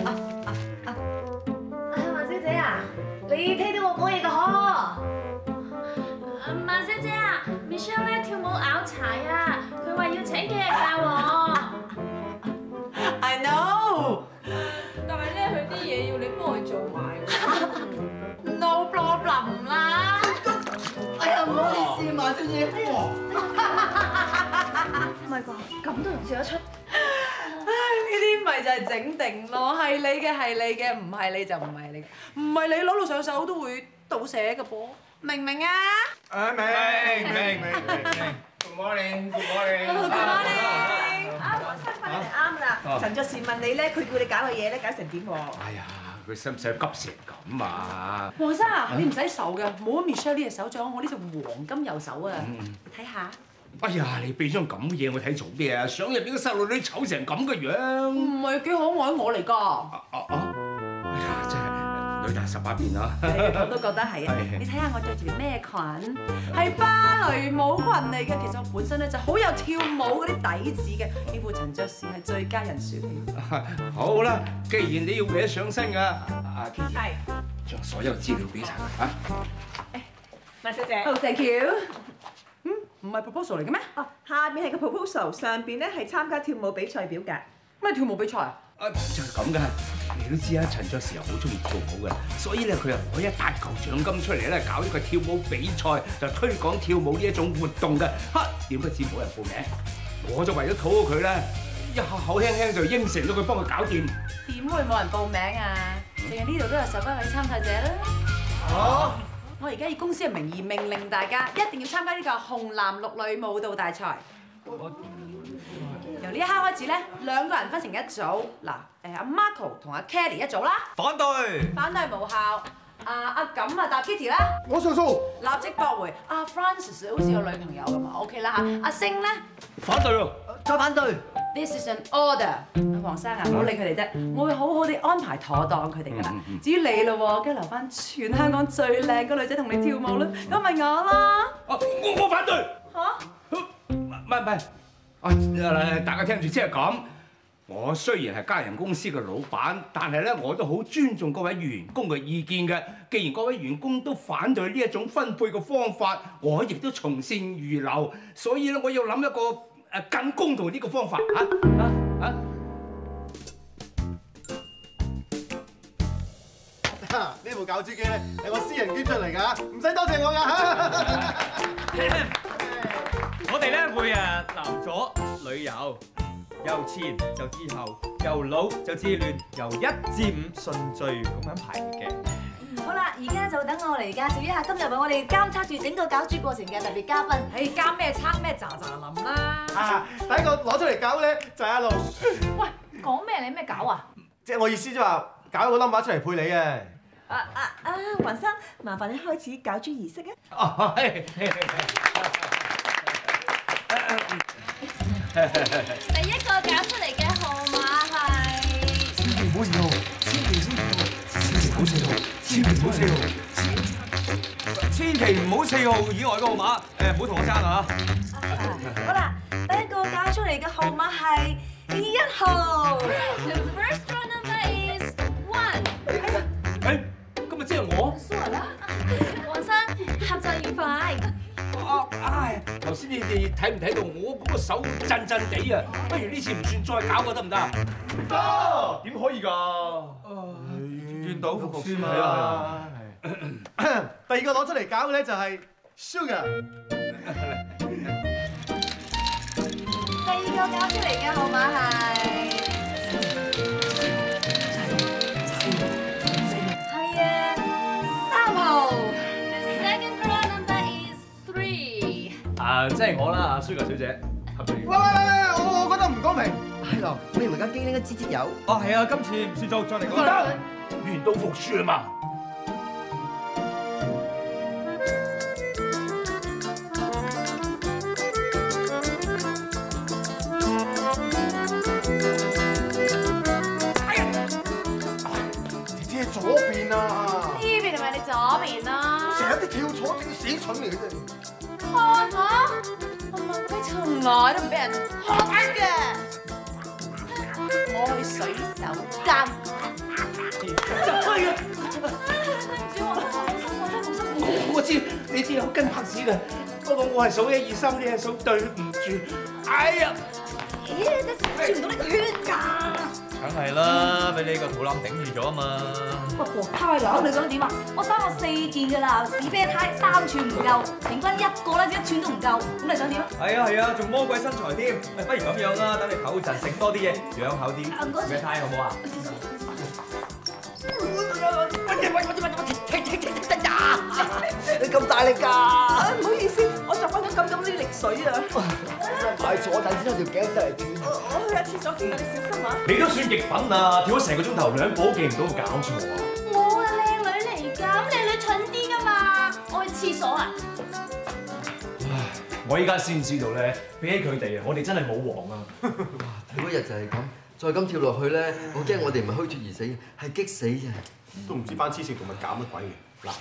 啊，萬小姐啊，你听到我讲嘢嘅嗬？萬小姐啊，Michelle 咧跳舞拗柴啊，佢话要请几日假喎。I know。但系咧，佢啲嘢要你帮佢做埋。No problem 啦。哎呀，唔好意思，馬小姐。唔系啩？咁都唔笑得出？唉，呢啲咪就係整定咯，係你嘅係你嘅，唔係你就唔係你嘅，唔係你攞到上手都會倒瀉嘅噃，明唔明啊？誒明明明明明，Good morning，Good morning。Good morning。啊，黃生翻嚟啱啦。陳爵士問你咧，佢叫你搞嘅嘢咧，搞成點喎？哎呀，佢使唔使急成咁啊？黃生啊，你唔使愁嘅，冇咗 Michelle 呢隻手掌，我呢隻黃金右手啊，嗯你睇下。哎呀，你俾張咁嘅嘢我睇做咩啊？相入邊個細路女醜成咁嘅樣。唔係幾可愛，我嚟㗎。啊啊啊！哎呀，真係女大十八變啊！我都覺得係啊！你睇下我着住條咩裙？係芭蕾舞裙嚟嘅。其實我本身咧就好有跳舞嗰啲底子嘅，呢副陳爵士係最佳人選嚟。好啦，既然你要搲上身㗎，阿 Kitty 係，將所有資料俾晒佢啊！萬小姐。Oh thank you。嗯，唔係 proposal 嚟嘅咩？哦，下面係個 proposal，上邊咧係參加跳舞比賽表格。咩跳舞比賽啊？啊，就係咁嘅。你都知啊，陳爵士又好中意跳舞嘅，所以咧佢又攞一大嚿獎金出嚟咧，搞呢個跳舞比賽，就推廣跳舞呢一種活動嘅。嚇！點不知冇人報名，我就為咗討好佢咧，一下口輕輕就應承咗佢幫佢搞掂。點會冇人報名啊？淨係呢度都有十一位參賽者啦。哦，我而家以公司嘅名義命令大家一定要參加呢個紅男綠女舞蹈大賽。由呢一刻開始咧，兩個人分成一組。嗱，誒阿 Marco 同阿 Kelly 一組啦，反對。反對無效。阿阿錦啊答 Kitty 啦，我上訴。立即駁回。阿 Francis 好似有女朋友咁啊，OK 啦嚇。阿星咧反對喎。再反對。，This is an order。阿黃生啊，唔好理佢哋啫，我會好好地安排妥當佢哋噶啦。至於你咯喎，梗係留翻全香港最靚個女仔同你跳舞啦，咁咪我啦。啊我我反對。嚇？唔係唔係，啊大家聽住即係咁。我雖然係家人公司嘅老闆，但係咧我都好尊重各位員工嘅意見嘅。既然各位員工都反對呢一種分配嘅方法，我亦都從善如流，所以咧我要諗一個誒更公道呢個方法啊啊啊！呢部搞珠機咧係我私人捐出嚟㗎，唔使多謝我㗎。我哋咧會誒男左女右，由前就之後，由老就至亂，由一至五順序咁樣排列嘅。好啦，而家就等我嚟介紹一下今日為我哋監測住整個搞豬過程嘅特別嘉賓。誒監咩測咩喳喳林啦。啊，第一個攞出嚟搞咧就係阿路，喂，講咩？你咩搞啊？即係我意思即係話搞一個 number 出嚟配你嘅。啊啊啊！雲生，麻煩你開始搞豬儀式啊！哦，係第一個搞出嚟嘅號碼係千祈唔好四號，千祈千祈唔好四號，千祈唔好四號。千祈唔好四號以外嘅號碼，誒唔好同我爭啊！好啦，第一個搞出嚟嘅號碼係一號。The first row number is one。誒，今日即係我。Sorry 啦，黃生，合作愉快。啊唉，頭先你哋睇唔睇到我嗰個手震震地啊？不如呢次唔算再搞過得唔得啊？得，點可以㗎？願賭服輸嘛。係。第二個攞出嚟搞嘅咧就係 Sugar。我搞出嚟嘅號碼係係啊三號。啊，即係我啦，阿 Sugar 小姐，合作喂喂喂喂，我我覺得唔公平。係咯，我以為架機拎一支支有。哦，係啊，今次唔算數，再嚟唔。得，願賭服輸啊嘛！跳錯，跳死蠢嚟嘅啫。看我，我問佢從來都唔俾人學嘅。我去水手間。我知你知有跟拍子嘅，不過我係數一二三，你係數對唔住。哎呀！咦，轉唔到呢個圈㗎！梗係啦，俾你個肚腩頂住咗啊嘛。喂，黃太郎，你想點啊？我生我四件㗎啦，士啤胎三寸唔夠，平均一個咧一寸都唔夠，咁你想點啊？係啊係啊，仲魔鬼身材添。不如咁樣啦，等你唞陣，食多啲嘢，養口啲，咩胎好唔好啊？你咁大力㗎？啊，唔好意思，我就揾咗咁咁啲力水啊！快坐陣先，有條頸真係斷。我我去下廁所先，你小心啊！你都算極品啊！跳咗成個鐘頭，兩步都記唔到，搞錯啊！我係靚女嚟㗎，咁靚女蠢啲㗎嘛。我去廁所啊！我依家先知道咧，比起佢哋啊，我哋真係冇王啊！跳嗰日就係咁，再咁跳落去咧，我驚我哋唔係虛脱而死，係激死啫。都唔知班黐線動物搞乜鬼嘅。嗱，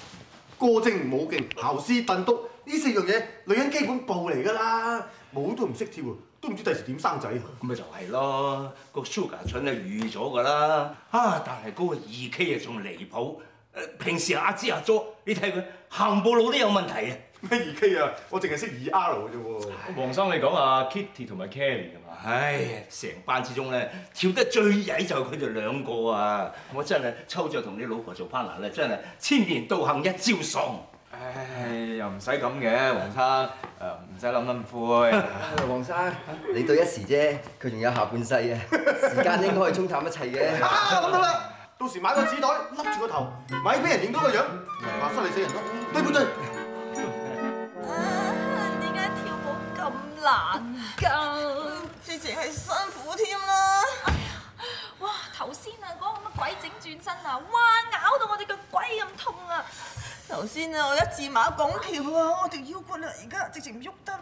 歌精舞勁、姣屍燉篤呢四樣嘢，女人基本步嚟㗎啦。舞都唔識跳，都唔知第時點生仔。咁咪就係咯，個 Sugar 蠢係預咗㗎啦。啊，但係嗰個二 K 啊仲離譜。誒，平時阿芝阿 jo，你睇佢行步路都有問題啊！咩二 K 啊？我淨係識二 R 嘅啫喎。黃生，你講啊 Kitty 同埋 Kelly 㗎嘛？唉，成班之中咧，跳得最曳就係佢哋兩個啊！我真係抽咗同你老婆做 partner 咧，真係千年道行一朝喪。唉，又唔使咁嘅，黃生，誒唔使諗咁灰。黃生，你對一時啫，佢仲有下半世啊！時間應該可以沖淡一切嘅。啊，諗到啦！到時買個紙袋笠住個頭，咪俾人認到個樣，話失禮死人咯，對唔對？點解跳舞咁難㗎？直情係辛苦添啦！哇！頭先啊，嗰個乜鬼整轉身啊，哇！咬到我哋腳鬼咁痛啊！頭先啊，我一字馬講跳啊，我條腰骨啊，而家直情唔喐得啦。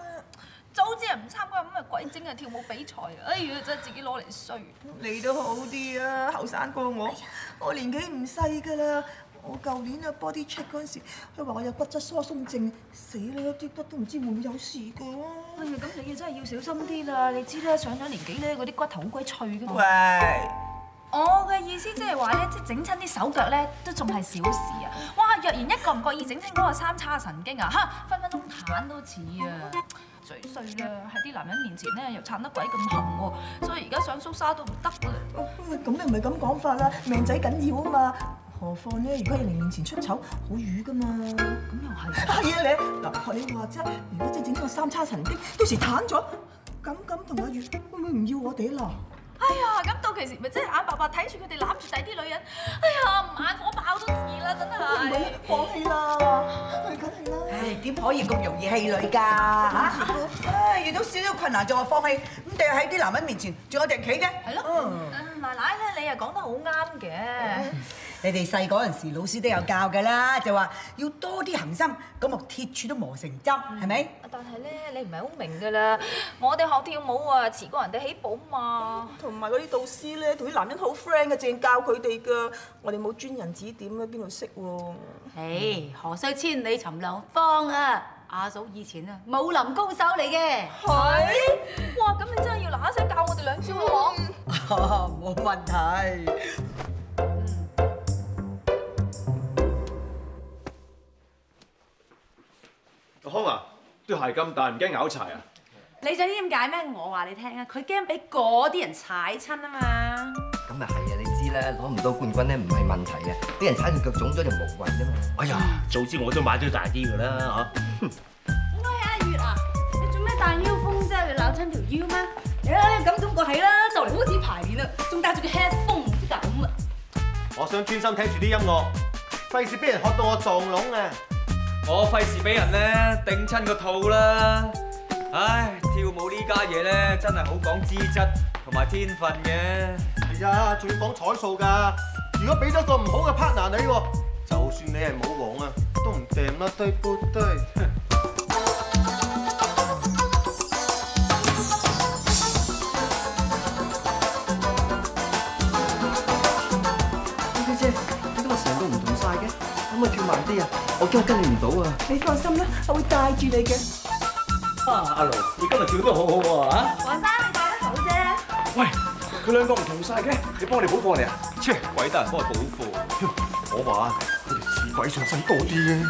早知係唔參加咁嘅鬼整嘅跳舞比賽啊！哎呀，真係自己攞嚟衰。你都好啲啊，後生過我，我年紀唔細㗎啦。我舊年啊 body check 嗰陣時，佢話我有骨質疏鬆症，死啦！啲骨都唔知會唔會有事㗎。哎呀，咁你真係要小心啲啦！你知啦，上咗年紀咧，嗰啲骨頭好鬼脆㗎嘛。喂，我嘅意思即係話咧，即係整親啲手腳咧，都仲係小事啊！哇，若然一個唔覺意整親嗰個三叉神經啊，嚇分分鐘彈都似啊！最衰啦，喺啲男人面前咧又撐得鬼咁行喎，所以而家上縮沙都唔得啦。喂咁你唔係咁講法啦，命仔緊要啊嘛。何況咧，如果喺你面前出醜，好瘀噶嘛。咁又係。係啊你嗱，學你話啫，如果真係整咗個三叉神經，到時攤咗，咁咁同阿月會唔會唔要我哋啦？哎呀，咁到其時咪真係眼白白睇住佢哋攬住第啲女人，哎呀，唔眼火爆都似啦。放棄啦，係梗係啦。唉，點可以咁容易氣餒㗎嚇？唉，遇到少少困難就話放棄，咁定係喺啲男人面前仲有定企嘅？係咯。奶奶咧，你又講得好啱嘅。你哋細嗰陣時老師都有教㗎啦，就話要多啲恒心，咁木鐵柱都磨成針，係咪？但係咧，你唔係好明㗎啦。我哋學跳舞啊，遲過人哋起步嘛。同埋嗰啲導師咧，同啲男人好 friend 嘅，淨教佢哋㗎。我哋冇專人指點咧，邊度識喎？唉，何西千里尋良方啊！阿嫂以前啊，武林高手嚟嘅。係。哇！咁你真係要嗱嗱聲教我哋兩招咯喎。冇問題。對鞋咁大，唔驚拗柴啊？你想知點解咩？我話你聽啊，佢驚俾嗰啲人踩親啊嘛。咁咪係啊！你知啦，攞唔到冠軍咧唔係問題嘅，啲人踩到腳腫咗就無謂啫嘛。哎呀，早知我都買咗大啲㗎啦嚇。喂，阿月啊，你做咩大腰風啫？你扭親條腰咩？你咁感覺係啦，就嚟好似排練啦，仲戴住個 headphone，唔知咁啊！我想專心聽住啲音樂，費事俾人學到我撞聾啊！我费事俾人咧顶亲个肚啦！唉，跳舞呢家嘢咧真系好讲资质同埋天分嘅。系啊，仲要讲彩数噶。如果俾咗个唔好嘅 partner 你喎，就算你系舞王啊，都唔掟啦，对不对？啲啊？我驚我跟你唔到啊！你放心啦，我會帶住你嘅。啊，阿盧，你今日跳得好好喎嚇！黃生，你帶得好啫。喂，佢佢兩個唔同晒嘅，你幫我哋補課嚟啊？切，鬼得人幫我補課。我話佢哋似鬼上身多啲嘅。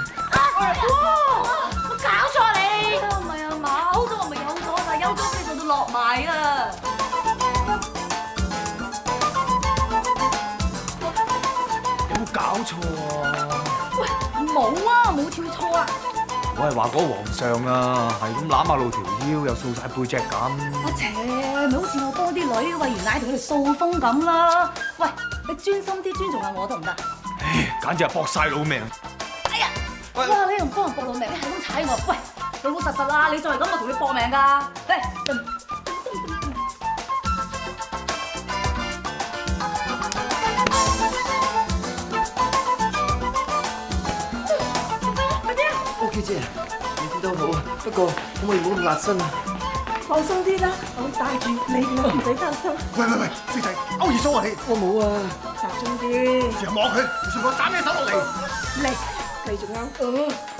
我搞錯你！唔係啊嘛，好咗我咪有咗，但係有咗你做到落埋啊！有冇搞錯啊？冇啊，冇跳錯啊！我係話嗰皇上啊，係咁攬下露條腰，又掃晒背脊咁。阿邪，咪好似我多啲女喂完奶同佢哋掃風咁啦！喂，你專心啲尊重下我得唔得？唉，簡直係搏晒老命。哎呀哇！你仲幫人搏老命，你係咁踩我？喂，老老實實啦！你再係咁，我同你搏命㗎！嚟 K 姐，你啲都好啊，不過可唔可以唔好咁辣身啊？放鬆啲啦，我帶住你哋，唔使擔心。喂喂喂，肥仔，勾二嫂啊你，我冇啊。集中啲，成日望佢，你信我斬咩手落嚟。嚟，繼續啱。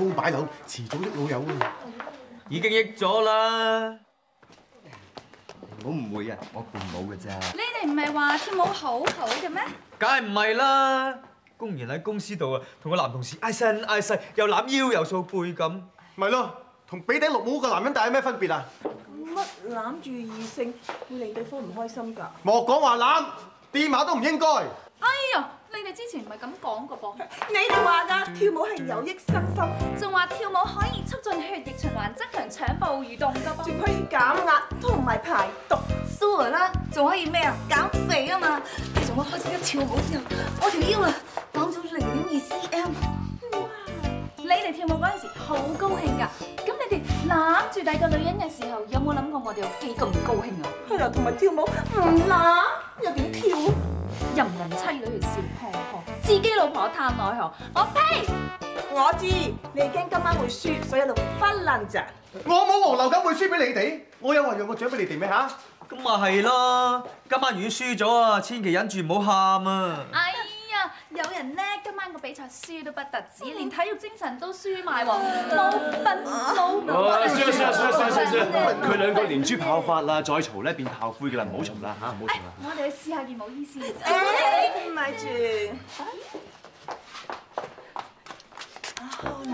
叫做橫風擺柳，遲早益老友啊！已經益咗啦。唔好誤會啊，我伴舞嘅咋。你哋唔係話跳舞好好嘅咩？梗係唔係啦！公然喺公司度啊，同個男同事嗌身嗌勢，又攬腰又掃背咁。咪咯，同比頂綠帽個男人大有咩分別啊？乜攬住異性會令對方唔開心㗎？莫講話攬，掂下都唔應該。哎呀，你之前唔係咁講過噃，你哋話噶，跳舞係有益身心，仲話跳舞可以促進血液循環，增強腸部蠕動㗎噃。仲可以減壓同埋排毒。Sure 啦，仲可以咩啊？減肥啊嘛！自從我開始咗跳舞之後，我條腰啊減咗零點二 cm。你哋跳舞嗰陣時好高興㗎，咁你哋攬住第二個女人嘅時候，有冇諗過我哋有幾咁高興啊？係啦，同埋跳舞唔攬又點跳？淫人妻女嚟笑呵呵，自己老婆嘆奈何，我呸！我知你驚今晚會輸，所以喺度分撚咋。我冇黃流感會輸俾你哋，我有話讓個獎俾你哋咩吓？咁咪係咯，今晚如果輸咗啊，千祈忍住唔好喊啊！哎呀，有人咧今晚個比賽輸都不特止，連體育精神都輸埋喎，冇笨冇哦，笨。算啦輸啦輸啦輸啦佢兩個連珠炮發啦，再嘈咧變炮灰㗎啦，唔好嘈啦嚇，唔好嘈啦。我哋去試下件舞衣先。誒，唔係住。啊，好到啦。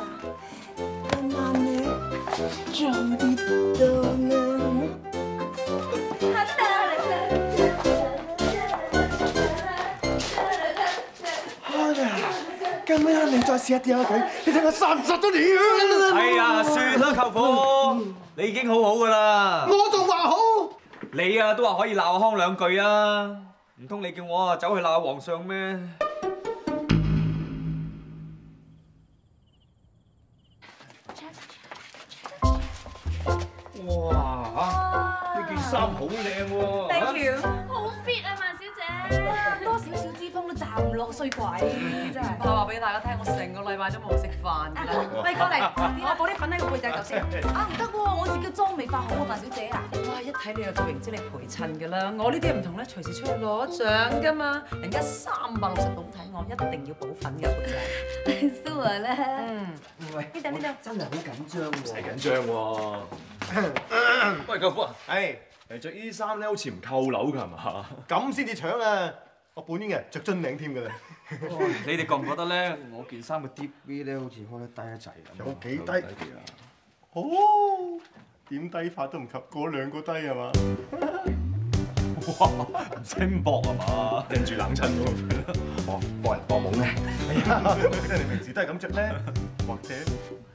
今晚你再試下掂下佢，你睇下殺唔殺到你啊！哎呀，算啦，舅父，你已經好好噶啦。我仲話好，你啊都話可以鬧阿康兩句啊，唔通你叫我啊走去鬧皇上咩？哇件衫好靚喎。Thank you。好 fit 啊，萬小姐。多少少脂肪都站唔落衰鬼，真係。我話俾大家聽，我成個禮拜都冇食飯㗎啦。喂，過嚟，我補啲粉喺個背脊度先。啊，唔得喎，我自己妝未化好啊，萬小姐啊。哇！一睇你就造型知你陪襯㗎啦。我呢啲唔同咧，隨時出去攞獎㗎嘛。人家三百六十度睇我，一定要補粉㗎，妹仔。Sure 咧。嗯，喂，呢度呢度。真係好緊張喎。唔使緊張喎。喂，舅父啊，係誒着呢啲衫咧，好似唔扣樓㗎係嘛？咁先至搶啊！我本應嘅着樽領添㗎啦，你哋 覺唔覺得咧？我件衫嘅 deep V 咧，好似開得低一滯咁。有幾低啊？哦，點低法都唔及嗰兩個低係嘛？哇！唔使咁搏啊嘛，跟住冷親喎。我 幫人幫懵咧。哎呀，你平時都係咁着咧，或者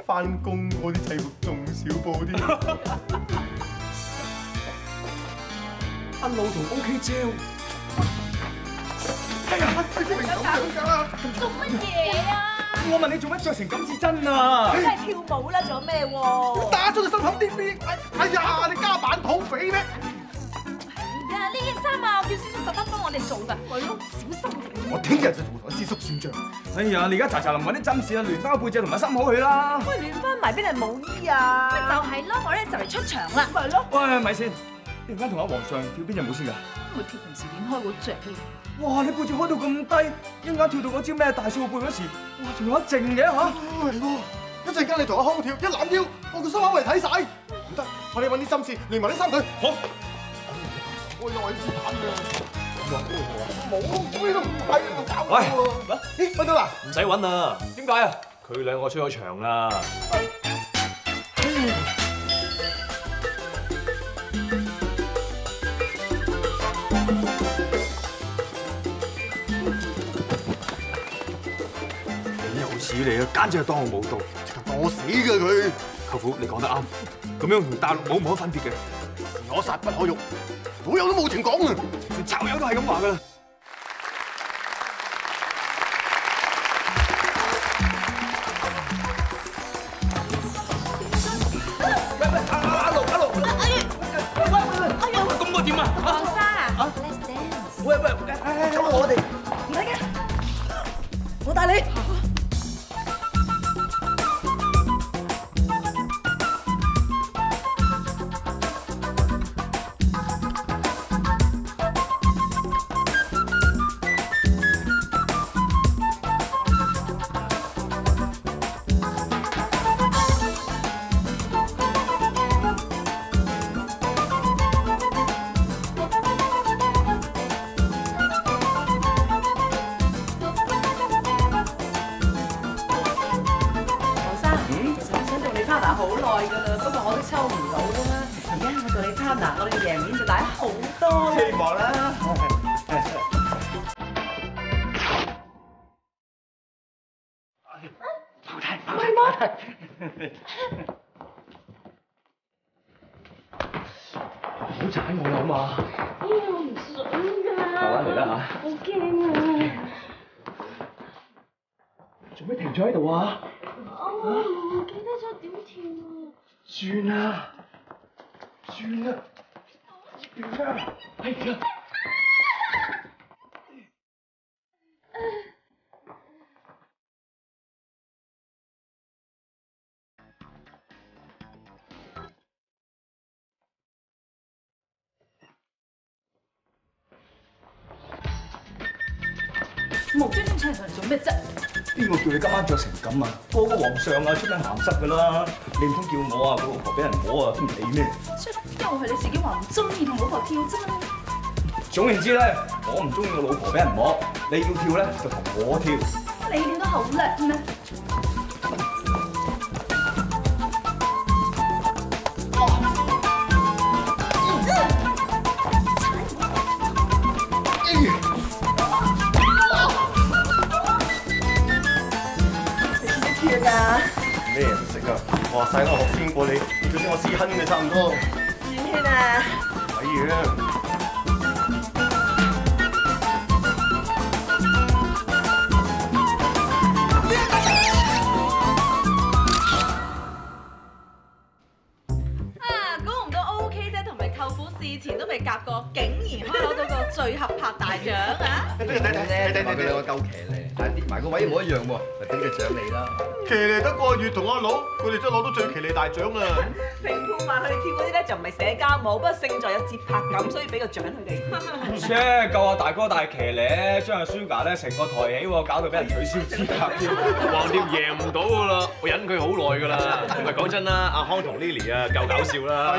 翻工我啲制服仲少布啲。阿老同 ok k 姐哎呀你做乜嘢啊？我问你做乜着成咁似真啊？你真系跳舞啦做咩你打咗个心口啲咩哎呀你加板土匪咩？呢件衫啊，我叫师叔特登幫我哋做㗎。係咯，小心啲。我聽日就同我師叔算账。哎呀，你而家查查林揾啲針線啊，聯翻個背脊同埋心口去啦。喂，亂翻埋邊係舞衣啊？咪就係咯，我咧就嚟出場啦。咪咯。喂，咪先，你而家同阿皇上跳邊隻舞先㗎？咪跳平時練開嗰隻咯。哇！你背脊開到咁低，一陣間跳到嗰招咩大掃背嗰時，哇！仲有一靜嘅嚇。係喎，一陣間你同阿康跳，一攬腰，我個心口嚟睇晒。唔得，快啲揾啲針線連埋啲衫佢。好。我內斯坦啊！冇咩都唔喺度搞喂喎。咦，揾到啦？唔使揾啦，點解啊？佢兩個出咗場啦。又似你啊，簡直係當我冇到，直頭當我死㗎佢。舅父你講得啱，咁樣同大陸冇冇乜分別嘅，我殺不可辱，老友都冇停講啊！連囚友都係咁話噶啦。Partner 好耐㗎啦，不過我都抽唔到啦。而家我做你 partner，我哋贏面就大好多。希望啦。好踩我啦，好嘛？哎呀，我唔想㗎。慢慢嚟啦嚇。好驚啊！做咩停咗喺度啊？我唔記得咗點跳啊！算啦，算啦，算啦，哎呀！無端端請上嚟做咩啫？邊個叫你今晚着成咁啊？個個皇上啊出緊鹹濕噶啦！你唔通叫我啊個老婆俾人摸啊都唔理咩？因為係你自己話唔中意同老婆跳啫嘛。總言之咧，我唔中意我老婆俾人摸，你要跳咧就同我跳。你哋都好叻咩？咩唔食啊？話晒我學先過你，就算我屎坑嘅差唔多。轉圈啊！睇嘢。埋個位一模一樣喎，咪俾個獎你啦。騎呢得個月同阿佬，佢哋真係攞到最騎呢大獎啦！評判話佢哋跳嗰啲咧就唔係社交舞，不過勝在有節拍感，所以俾個獎佢哋。切，夠阿大哥大騎呢，將阿 Sugar 咧成個抬起喎，搞到俾人取消資格添。橫掂贏唔到噶啦，我忍佢好耐噶啦。唔係講真啦，阿康同 Lily 啊夠搞笑啦。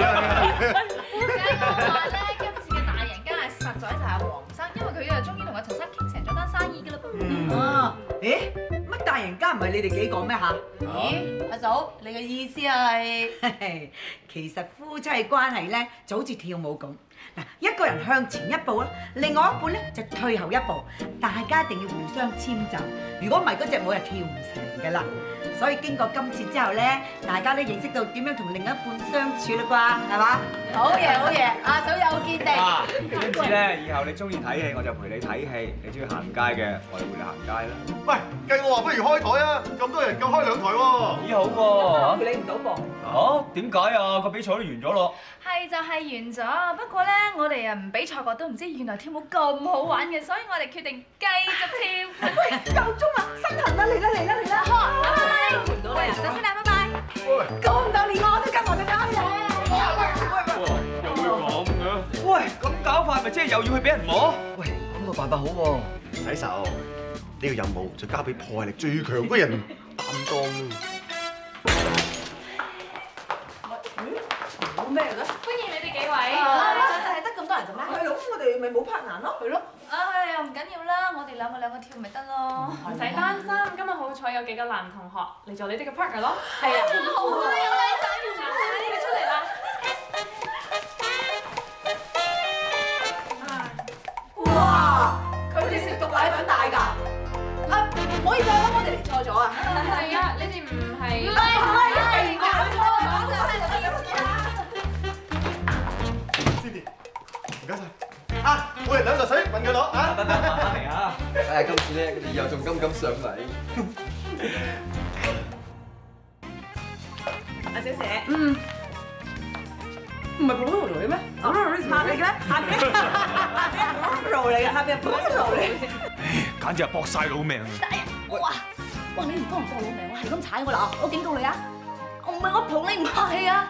啊，咦乜大贏家唔係你哋幾個咩嚇？咦，阿嫂，你嘅意思係？其實夫妻關係咧就好似跳舞咁，嗱一個個人向前一步啦，另外一半咧就退後一步，大家一定要互相遷就。如果唔係嗰隻舞就跳唔成噶啦。所以經過今次之後咧，大家都認識到點樣同另一半相處啦啩，係嘛？好嘢好嘢，阿嫂有見地。啊，因此咧，以後你中意睇戲我就陪你睇戲，你中意行街嘅我就陪你行街啦。喂，計我話不如開台啊！咁多人夠開兩台喎。咦好喎，陪你唔到噃。嚇點解啊？個比賽都完咗咯。係就係完咗，不過咧我哋啊唔比賽過都唔知原來跳舞咁好玩嘅，所以我哋決定繼續跳。喂，夠鐘啦，心痕啦，嚟啦嚟啦嚟啦！拜拜，陪唔到你啊，走先啦，拜拜。估唔到連我都跟我哋搞嘢。又會咁嘅？喂，咁搞法咪即係又要去俾人摸？喂，咁個辦法好喎。洗手，呢個任務就交俾破壞力最強嗰人擔當咪冇 partner 咯。係咯。唉，又唔緊要啦，我哋兩個兩個跳咪得咯。唔使擔心，今日好彩有幾個男同學嚟做你哋嘅 partner 咯。係啊，好啊，有靚仔，你出嚟啦！哇！佢哋食毒奶粉大㗎。啊，唔可以再啦，我哋嚟錯咗啊！係啊，你哋唔係。啊。得得，慢慢嚟啊！唉，今次咧，你又仲敢唔敢上嚟？阿小姐，嗯，唔係 Bruno 嚟嘅咩？Bruno 下邊嘅咧，下邊，Bruno 嚟嘅，下邊 Bruno 嚟嘅。簡直係搏晒老命啊！哇！哇！你唔幫唔幫老命，我係咁踩我啦！我警告你啊！我唔係我捧你唔客氣啊！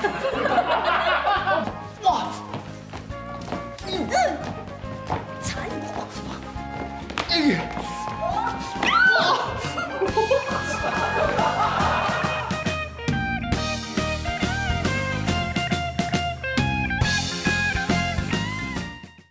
哇！哎呀我操